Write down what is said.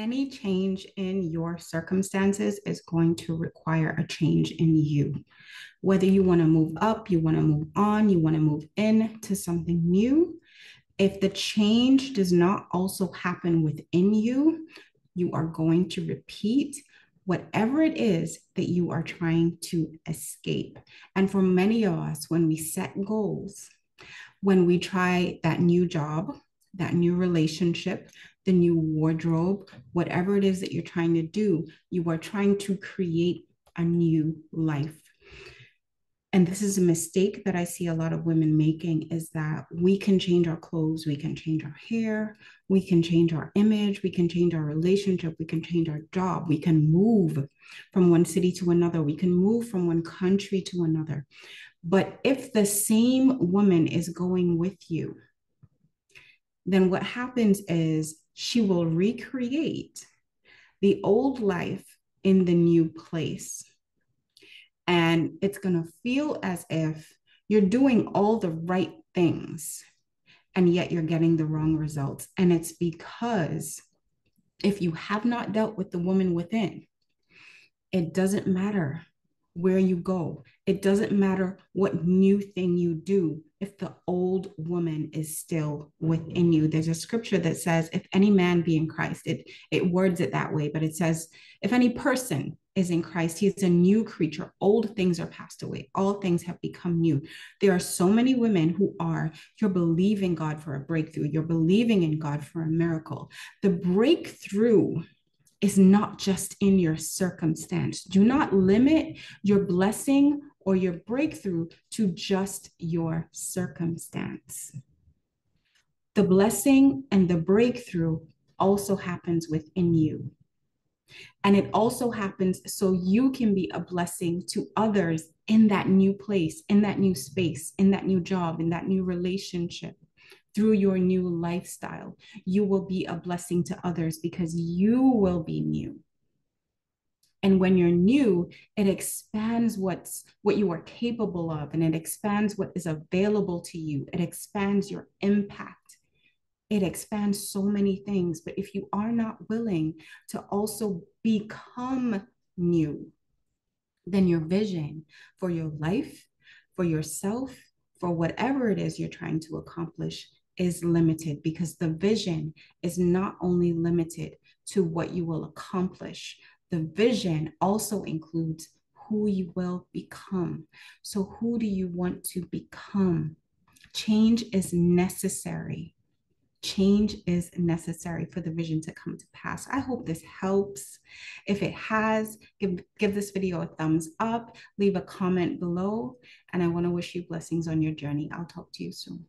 Any change in your circumstances is going to require a change in you. Whether you want to move up, you want to move on, you want to move into something new, if the change does not also happen within you, you are going to repeat whatever it is that you are trying to escape. And for many of us, when we set goals, when we try that new job, that new relationship, the new wardrobe, whatever it is that you're trying to do, you are trying to create a new life. And this is a mistake that I see a lot of women making is that we can change our clothes, we can change our hair, we can change our image, we can change our relationship, we can change our job, we can move from one city to another, we can move from one country to another. But if the same woman is going with you, then what happens is she will recreate the old life in the new place. And it's going to feel as if you're doing all the right things and yet you're getting the wrong results. And it's because if you have not dealt with the woman within, it doesn't matter where you go. It doesn't matter what new thing you do if the old woman is still within you. There's a scripture that says, if any man be in Christ, it, it words it that way, but it says, if any person is in Christ, he is a new creature. Old things are passed away, all things have become new. There are so many women who are, you're believing God for a breakthrough, you're believing in God for a miracle. The breakthrough is not just in your circumstance. Do not limit your blessing or your breakthrough to just your circumstance. The blessing and the breakthrough also happens within you. And it also happens so you can be a blessing to others in that new place, in that new space, in that new job, in that new relationship through your new lifestyle. You will be a blessing to others because you will be new. And when you're new, it expands what's what you are capable of and it expands what is available to you. It expands your impact. It expands so many things. But if you are not willing to also become new, then your vision for your life, for yourself, for whatever it is you're trying to accomplish is limited because the vision is not only limited to what you will accomplish, the vision also includes who you will become. So, who do you want to become? Change is necessary. Change is necessary for the vision to come to pass. I hope this helps. If it has, give, give this video a thumbs up, leave a comment below, and I want to wish you blessings on your journey. I'll talk to you soon.